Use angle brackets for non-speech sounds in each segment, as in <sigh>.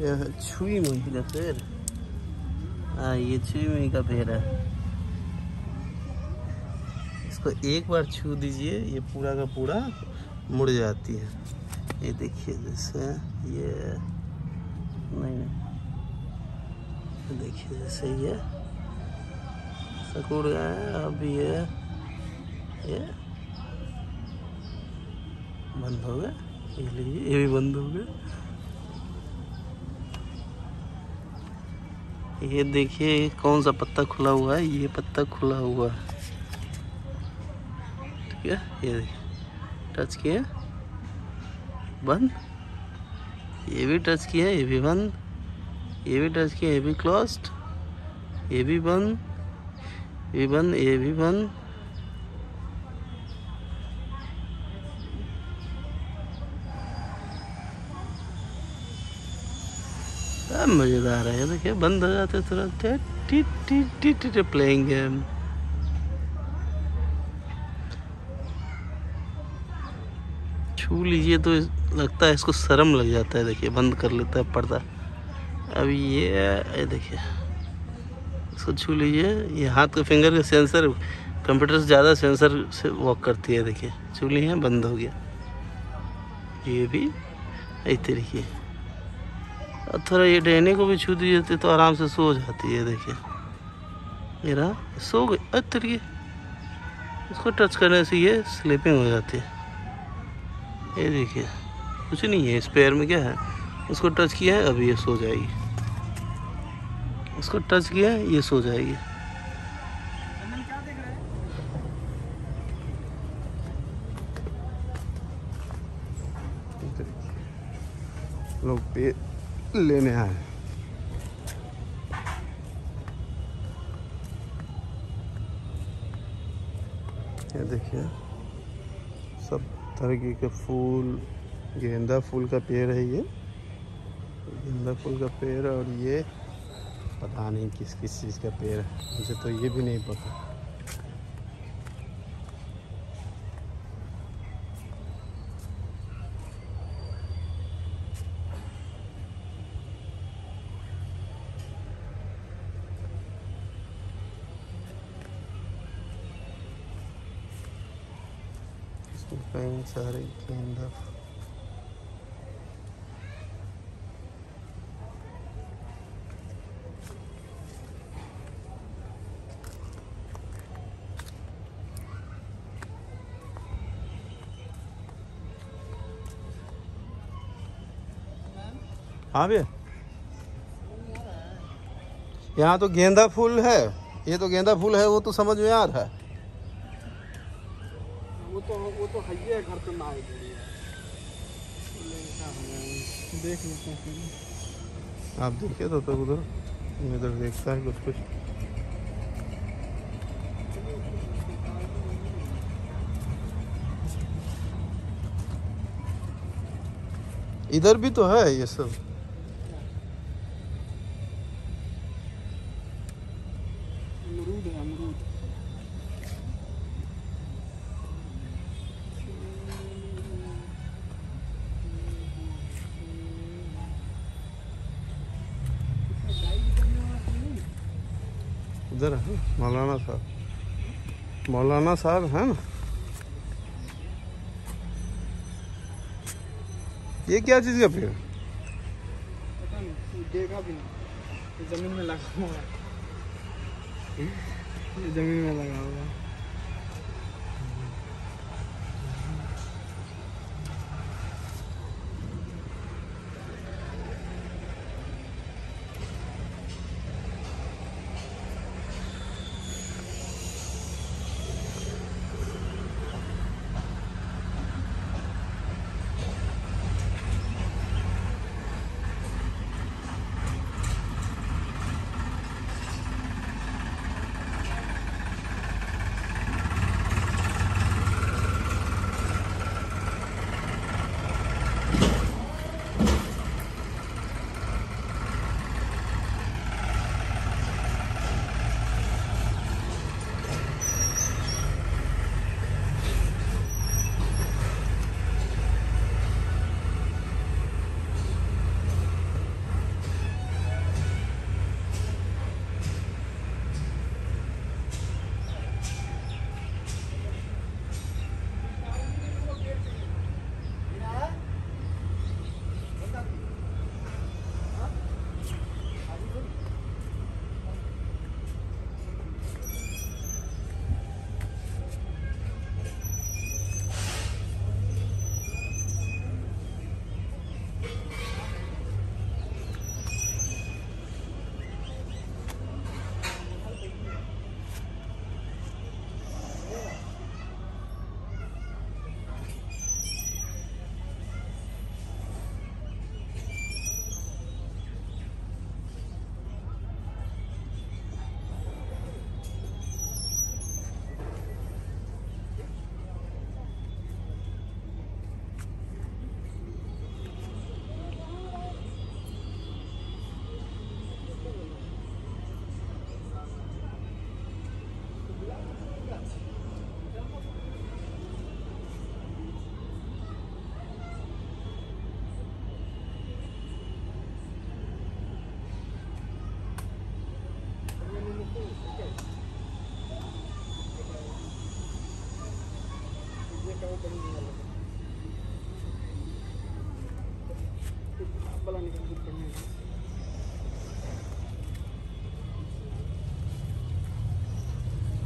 यह छुई मुई का पेड़। हाँ ये छुई मुई का पेड़ है। इसको एक बार छू दीजिए, ये पूरा का पूरा मुड़ जाती है। ये देखिए जैसे, ये नहीं नहीं। देखिए जैसे ये सकुड़ गया है, अब ये ये बंद हो गया। ये भी बंद हो गया ये देखिए, कौन सा पत्ता खुला हुआ है? ये पत्ता खुला हुआ है। ठीक है? ये देखिए टच किया बंद ये भी टच किया ये भी बंद ये भी टच किया ये भी क्लोज्ड ये भी बंद ये बंद ये भी बंद सब मज़ेदार है, देखिए, बंद हो जाते तुरंत। प्लेइंग गेम छू लीजिए तो लगता है इसको शर्म लग जाता है, देखिए, बंद कर लेता है पर्दा। अब ये देखिए, इसको छू लीजिए। ये हाथ का फिंगर का सेंसर कंप्यूटर से ज़्यादा सेंसर से वॉक करती है, देखिए। छू लिए बंद हो गया। ये भी इस तरीके और थोड़ा ये डहने को भी छू दीजिए तो आराम से सो जाती है, देखिए। मेरा, सो गई। तरीके इसको टच करने से ये स्लीपिंग हो जाती है। ये देखिए, कुछ नहीं है इस पैर में क्या है? उसको टच किया है, अभी ये सो जाएगी। इसको टच किया है, ये सो जाएगी। लोग लेने आए। ये देखिए, सब तरह के फूल, गेंदा फूल का पेड़ है ये। गेंदा फूल का पेड़ और ये, पता नहीं किस किस चीज़ का पेड़ है। मुझे तो ये भी नहीं पता। इसमें कई सारे गेंदा हाँ भैया। यहाँ तो गेंदा फूल है। ये तो गेंदा फूल है, वो तो समझ में आ रहा है। वो तो वो तो है ही है घर पे ना देख लेते हैं आप देखिए तो तक उधर इधर देखता है कुछ कुछ। इधर भी तो है ये सब। उधर है मौलाना साहब। मौलाना साहब है ना? ये क्या चीज़ का पेड़? देखा भी नहीं। ज़मीन में लगा हुआ है। <laughs> ज़मीन में लगा हुआ है।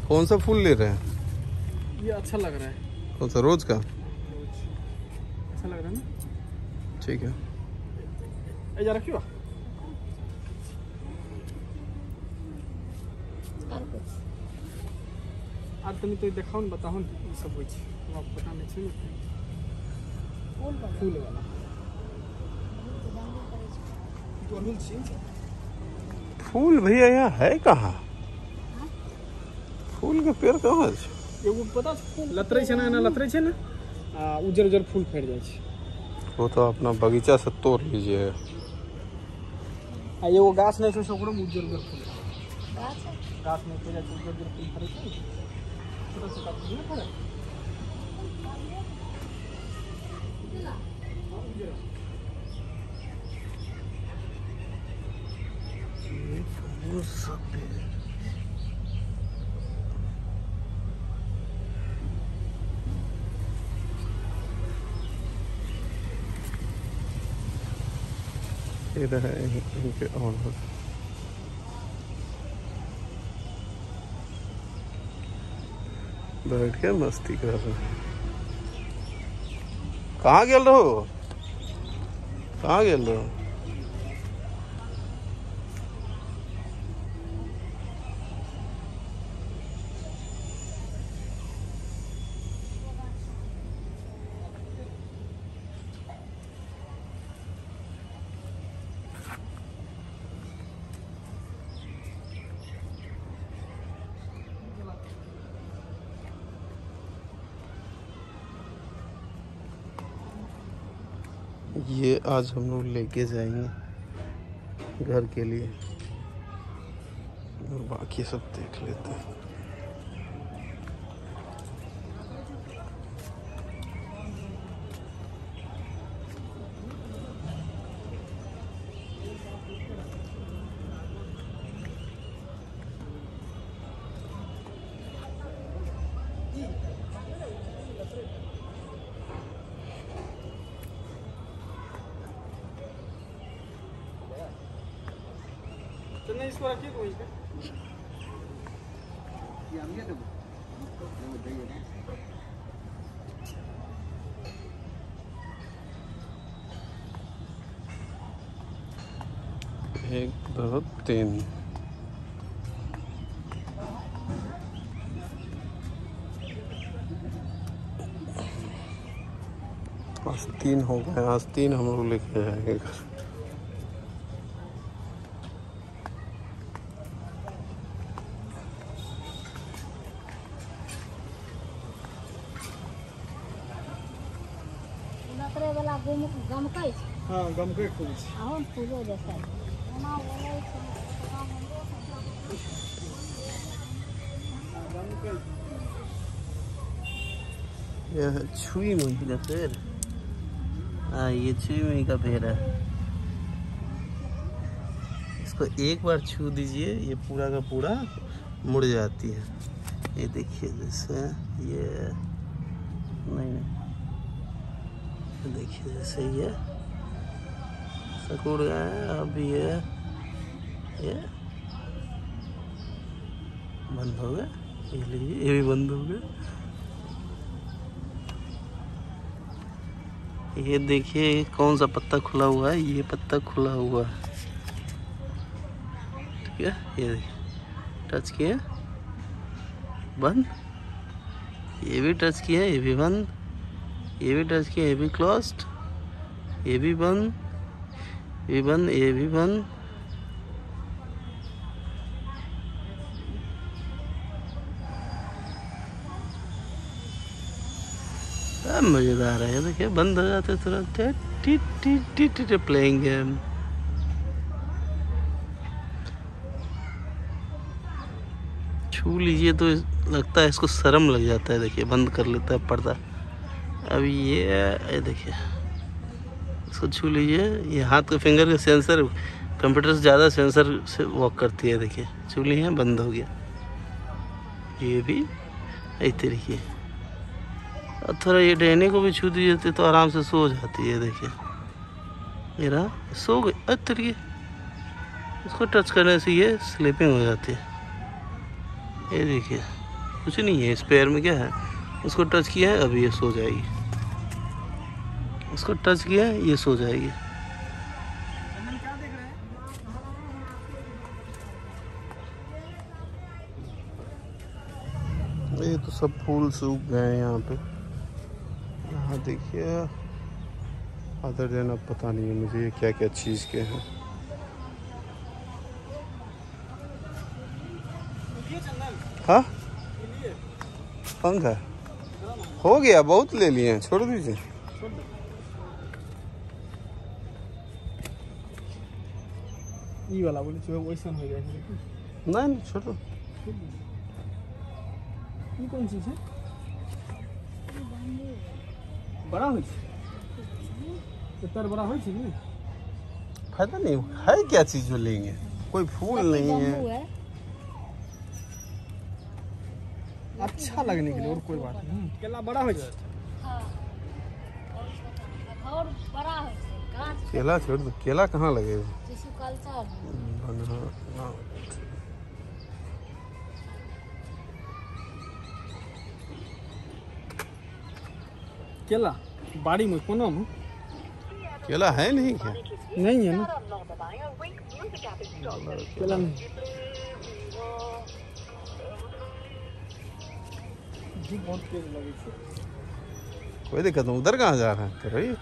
कौन सा फूल ले रहे हैं? ये अच्छा लग रहा है। कौन सा रोज का? रोज। अच्छा लग रहा है ना? ठीक है। जरा क्यों तनी तो देखाओ न बताओ न सब होइ छै। हमरा पता नहीं छै। ने फूल वाला। तो अड़हुल छियै। फूल भैया यहाँ है कहाँ? फूल के पेड़ कहाँ है एगो पता छै लतरै छै ना एना लतरै छै ना? आ उजर उजर फूल फैर जाइ छै। वो तो अपना बगीचा से तोड़ लीजिए। आ एगो गाछ नहीं छै ओकरो उजर उजर फूल। गाछ में फैर जाइ छै उजर उजर फूल फरै छै। छोटा छोटा फूल नहीं फरै वो बैठ के मस्ती कर रहे कहाँ कहाँ रहे रहो कहाँ गेल रहो ये आज हम लोग लेके जाएँगे घर के लिए। और बाकी सब देख लेते हैं। एक दो तीन। आज तीन हो गए आज तीन हम लोग लेके जाएँगे घर हाँ यह छुई मुही का पेड़। हाँ ये छुई मुही का पेड़ है। इसको एक बार छू दीजिए ये पूरा का पूरा मुड़ जाती है। ये देखिए जैसे ये नहीं नहीं। देखिए जैसे ये सकुड़ गया है, अब ये ये। बंद हो गया ये लीजिए, ये भी बंद हो गया ये देखिए, कौन सा पत्ता खुला हुआ है? ये पत्ता खुला हुआ है। ठीक है, ये टच किए बंद। ये भी टच किया, ये भी बंद। ये भी टच किया ये भी क्लोज्ड ये भी बंद ये बंद ये भी बंद मज़ेदार है देखिए, बंद हो जाते तुरंत। T T T T T playing game छू लीजिए तो लगता है इसको शर्म लग जाता है, देखिए, बंद कर लेता है पर्दा। अब ये ये देखिए, इसको छू लीजिए। ये हाथ के फिंगर के सेंसर कंप्यूटर से ज़्यादा सेंसर से वॉक करती है, देखिए। छू लिए बंद हो गया। ये भी इस तरीके। और थोड़ा ये डहने को भी छू दी जाती तो आराम से सो जाती है, देखिए। रहा सो गई अच्छा ये इसको टच करने से ये स्लीपिंग हो जाती है। ये देखिए, कुछ नहीं है इस पैर में क्या है? उसको टच किया है, अभी ये सो जाएगी। इसको टच किया ये सो जाएगी। ये तो सब फूल सूख गए हैं यहाँ पे। यहाँ देखिए अदर देन अब पता नहीं है मुझे ये क्या क्या चीज़ के हैं। हाँ? पंख? हो गया, बहुत ले लिए हैं, छोड़ दीजिए। ये वाला बोले जो वैसा हो गया है नहीं नहीं छोड़ो ये कौन चीज़ है बड़ा हो इतना बड़ा हो कि नहीं फ़ायदा नहीं है क्या चीज़ जो लेंगे कोई फूल नहीं है है अच्छा लगने के लिए और कोई बात नहीं केला बड़ा हो जाए हाँ और बड़ा है केला छोड़ दो। केला कहाँ लगेगा केला? बाड़ी में कोना में केला है नहीं क्या? नहीं है ना। केला नहीं। कोई दिक्कत नहीं। उधर कहाँ जा रहा है? करो ये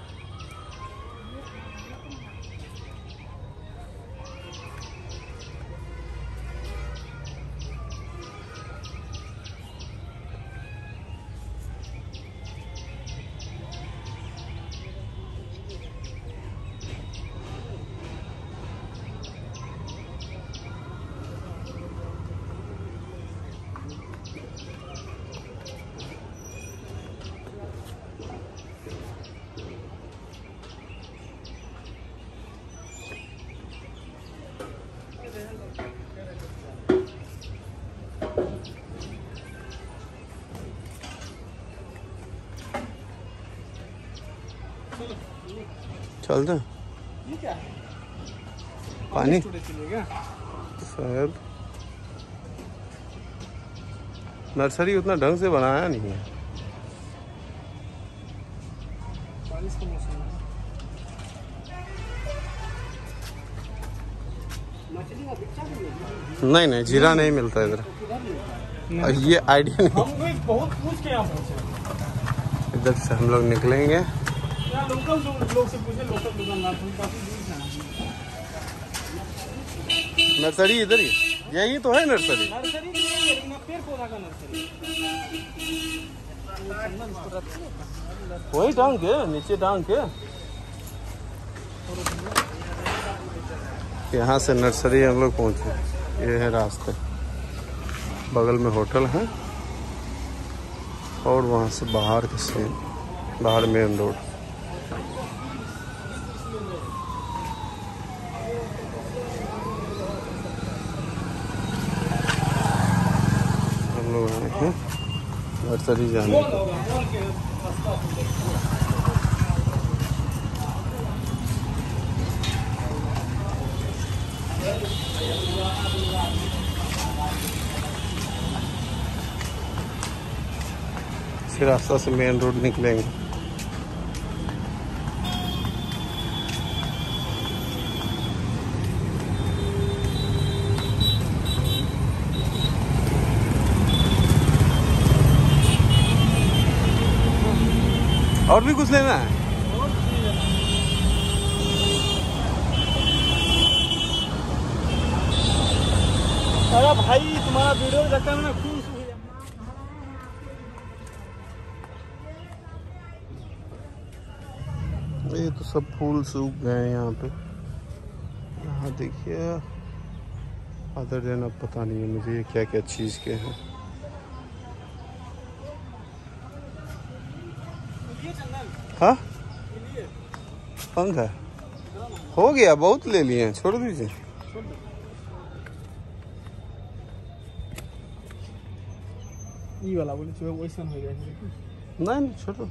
चल दे। पानी। शायद नर्सरी उतना ढंग से बनाया नहीं है। नहीं नहीं जीरा नहीं मिलता इधर। और ये आइडिया नहीं बहुत पूछ के इधर से हम लोग निकलेंगे। यहाँ लोकल लोग लोग से पूछे लोकल दुकानदार काफ़ी दूर से नर्सरी इधर ही यही तो है नर्सरी? पेड़ पौधा का हैं। वही टांग के नीचे टांग के यहाँ से नर्सरी हम लोग पहुँचे। ये है रास्ते। बगल में होटल है। और वहाँ से बाहर के सीन बाहर मेन रोड हम लोग आए हैं नर्सरी जाने। इसी रास्ता से मेन रोड निकलेंगे। और भी कुछ लेना है? अरे भाई तुम्हारा वीडियो चक्कर में मैं खुश हुई ये तो सब फूल सूख गए हैं यहाँ पे। यहाँ देखिए अदर देन अब पता नहीं है मुझे ये क्या क्या चीज़ के हैं ये चंदन हाँ? पंख है। हो गया बहुत ले लिए हैं छोड़ दीजिए। ये वाला बोले जो वैसा हो। गया नहीं नहीं छोड़ो।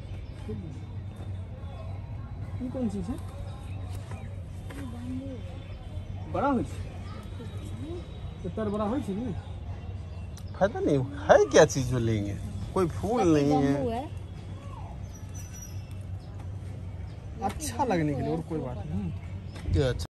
ये कौन चीज़ है? बड़ा हो। इतना बड़ा हो फ़ायदा नहीं है क्या चीज़ जो लेंगे? कोई फूल नहीं है। अच्छा लगने के लिए और कोई बात नहीं। अच्छा।